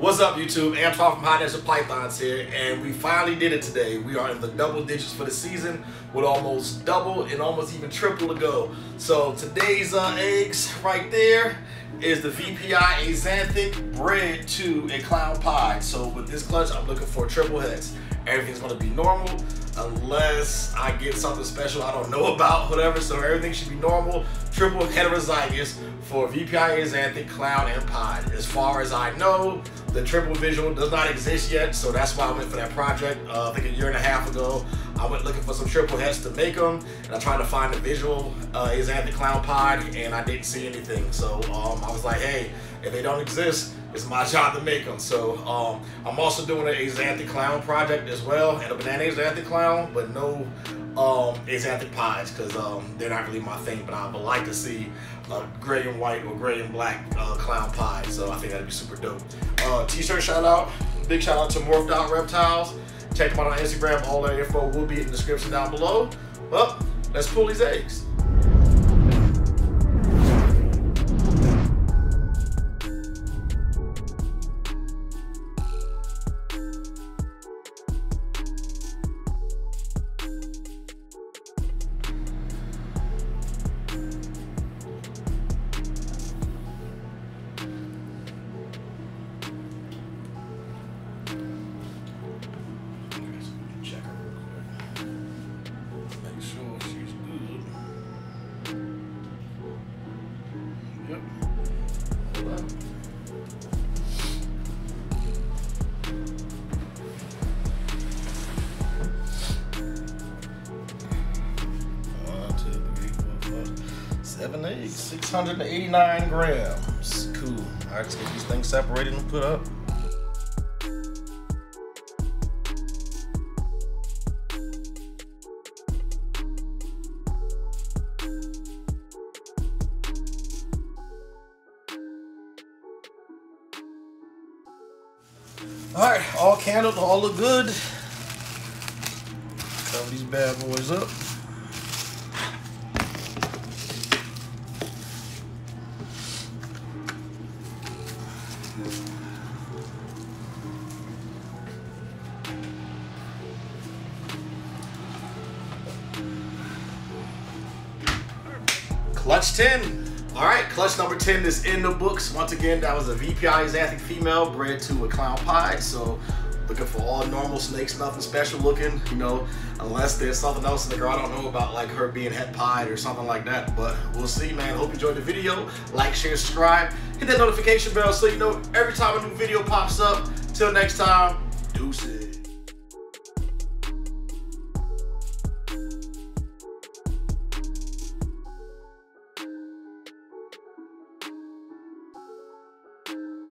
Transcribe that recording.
What's up, YouTube? Antoine from High Desert Pythons here, and we finally did it today. We are in the double digits for the season with almost double and almost even triple to go. So today's uh, eggs right there is the VPI Axanthic bred to a clown pied. So with this clutch, I'm looking for triple hets. Everything's gonna be normal unless I get something special I don't know about, whatever. So everything should be normal. Triple heterozygous for VPI Axanthic, clown, and pied. As far as I know, the triple visual does not exist yet, so that's why I went for that project. Uh, I think a year and a half ago, I went looking for some triple hets to make them, and I tried to find the visual uh, Axanthic Clown Pied, and I didn't see anything. So um, I was like, hey, if they don't exist, it's my job to make them. So um, I'm also doing an Xanthic Clown project as well, and a Banana Xanthic Clown, but no um, Axanthic pieds because um, they're not really my thing. But I would like to see a gray and white or gray and black uh, clown pied. So I think that'd be super dope. Uh, T-shirt shout out, big shout out to Morphed Out Reptilez. Check them out on Instagram. All their info will be in the description down below. Well, let's pull these eggs. Sure she's good. Yep. Seven, eight, 689 grams. Cool. I just get these things separated and put up. All right, all candled, all look good. Cover these bad boys up. Clutch 10. All right, clutch number 10 is in the books. Once again, that was a VPI Axanthic female bred to a clown pied. So looking for all normal snakes, nothing special looking, you know, unless there's something else in the girl I don't know about, like her being het pied or something like that. But we'll see, man. Hope you enjoyed the video. Like, share, subscribe. Hit that notification bell so you know every time a new video pops up. Till next time, deuces.